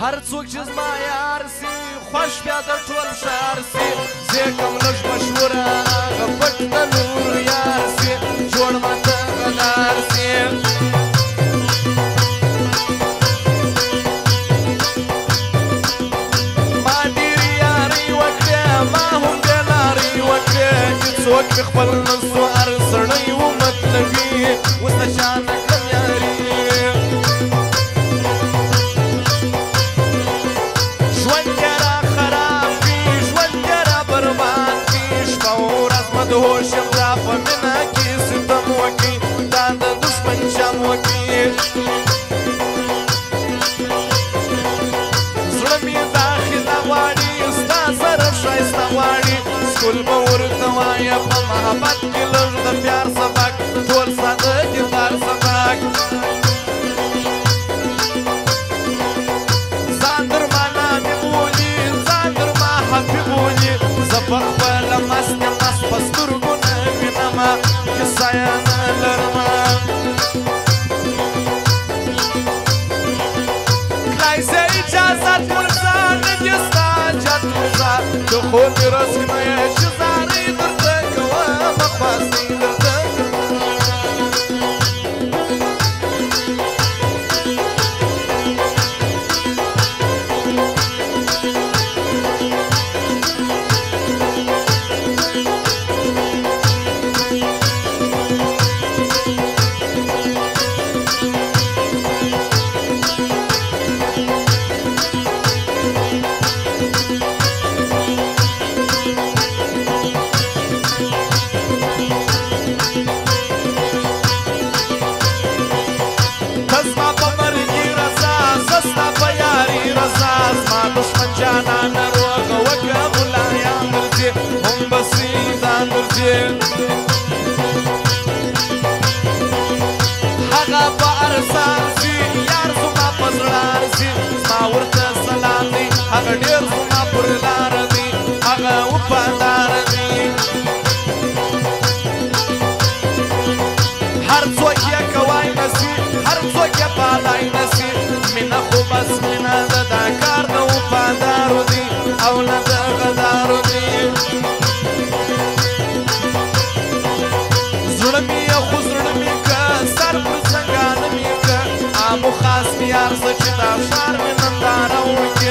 هر څوک چې زما یار سي خوش بیا د ټول ښار سي زه کوم لږ مشوره هغه پټ د نور یار سي جوړ ماته غلار سي ما ډېر یاري وکړې ما هم بې لارې وکړې چې څوک مې خپل نه سو ار سړی و مطلبي اوس د شانه دوشم را په مینه کې ستم وکړي تا د دشمن شم وکړي زړه مې داخله غواړي ستا سره ښایسته غواړي سکول به ورته وایه په محبت کې لږ د پیار سبق ټول سره Раз и мы بزاز ما دشمن جانان روغ وکا ملایان درځي هم بسیدان درځي هغه په ارزان سي یار زما په زړه ارزي ما ورته سلام دی هغه ډېر زما پر لار سپینا د دا کار د وفادارو دی او نه د غدارو دی زړه مې خو زړه مې که سر پر څنګانه مې که آمو خاص مې ارزه چې دا ښار مې ننداره وکړي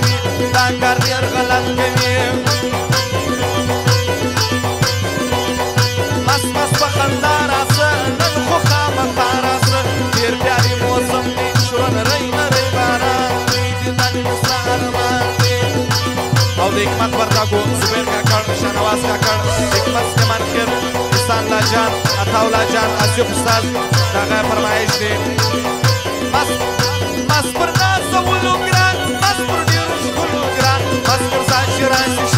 دنگر دیر غلط کنیم مست مست بخندار آسه نن خو خامن بار آسه دیر پیاری موسم دید شون ری نری باران دیدی نن نسا ارمان دید او د حکمت ورداګو زبیر کاکړ شانواز کاکړ حکمت سلیمان خیر حسان لاجان عطاولا جان اسیوب استاد دغه فرمایش دی مست مست پر نازولو ګران chorar